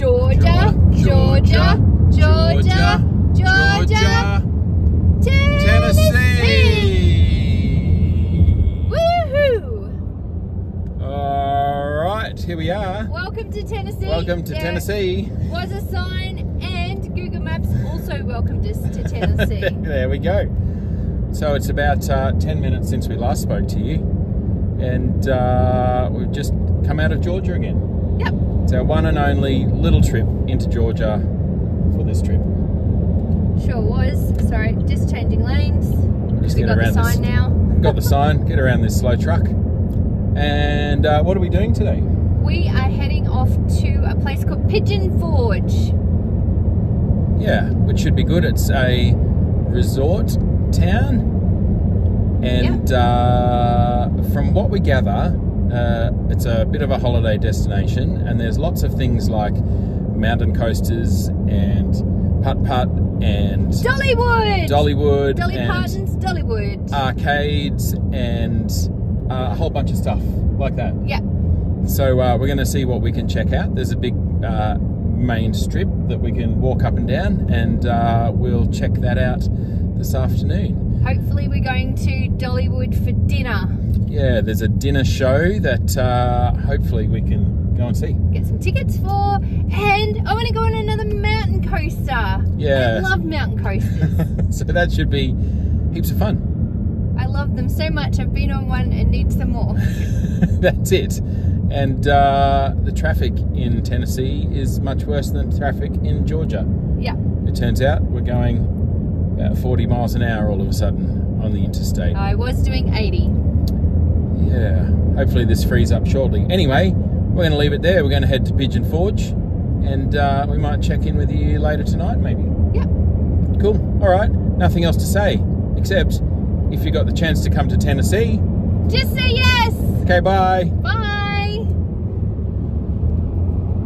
Georgia, Georgia, Georgia, Georgia, Tennessee. Woohoo! All right, here we are. Welcome to Tennessee. Welcome to Tennessee. Was a sign, and Google Maps also welcomed us to Tennessee. there we go. So it's about uh, 10 minutes since we last spoke to you, and uh, we've just come out of Georgia again. yep. It's our one and only little trip into Georgia for this trip. Sure was. Sorry, just changing lanes. Just we got the sign this. now. Got the sign, get around this slow truck. And uh, what are we doing today? We are heading off to a place called Pigeon Forge. Yeah, which should be good. It's a resort town, and uh, from what we gather, uh, it's a bit of a holiday destination. And there's lots of things like mountain coasters and putt putt and Dollywood! Dollywood Dolly Parton's Dollywood. arcades and uh, a whole bunch of stuff like that. yeah. So uh, we're going to see what we can check out. There's a big uh, main strip that we can walk up and down, and uh, we'll check that out this afternoon. Hopefully, we're going to Dollywood for dinner. Yeah, there's a dinner show that uh, hopefully we can go and see. Get some tickets for, and I want to go on another mountain coaster. Yeah. I love mountain coasters. so that should be heaps of fun. I love them so much. I've been on one and need some more. That's it. And uh, the traffic in Tennessee is much worse than traffic in Georgia. Yeah. It turns out we're going about 40 miles an hour all of a sudden on the interstate. I was doing 80. Hopefully this frees up shortly. Anyway, we're going to leave it there. We're going to head to Pigeon Forge, and uh, we might check in with you later tonight, maybe. Yeah. Cool. All right. Nothing else to say except if you got the chance to come to Tennessee. Just say yes. Okay, bye. Bye.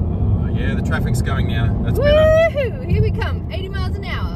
Oh, yeah, the traffic's going now. That's better. Woohoo! Here we come. 80 miles an hour.